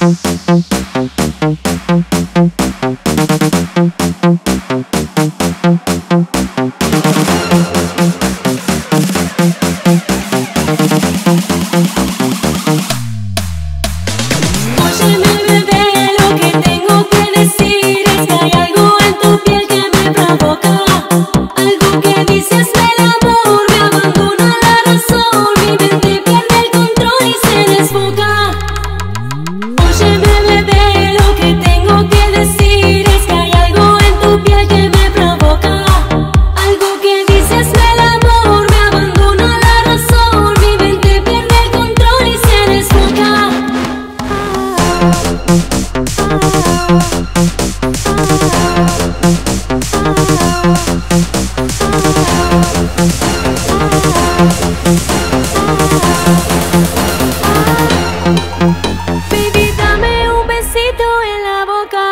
Thank you. Baby, dame un besito en la boca.